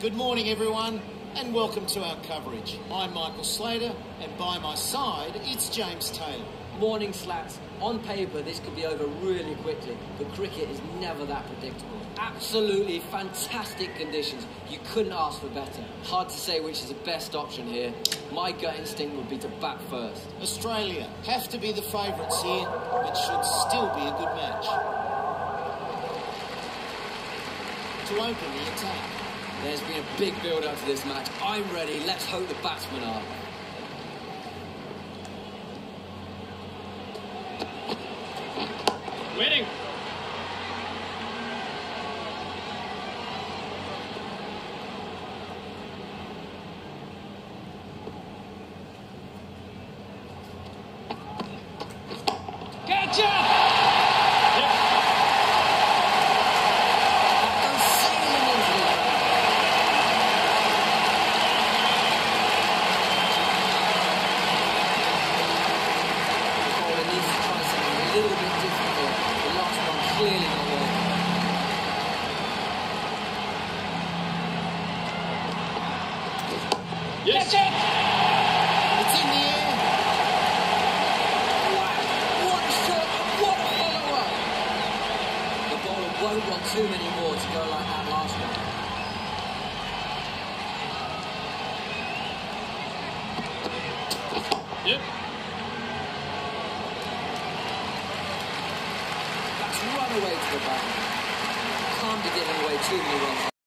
Good morning, everyone, and welcome to our coverage. I'm Michael Slater, and by my side, it's James Taylor. Morning slats. On paper, this could be over really quickly, but cricket is never that predictable. Absolutely fantastic conditions. You couldn't ask for better. Hard to say which is the best option here. My gut instinct would be to bat first. Australia have to be the favourites here. It should still be a good match. To open the attack. There's been a big build up to this match. I'm ready. Let's hope the batsmen are. Winning. Gotcha! Yep. That goes sailing into the ground. Oh, it needs to try something a little bit different here. The last one clearly not working. Yes. It! It's in the air. Wow, what a shot, what a follow-up! The bowler won't want too many more to go like that last one. Yep. That's run away to the back. Can't be giving away too many runs.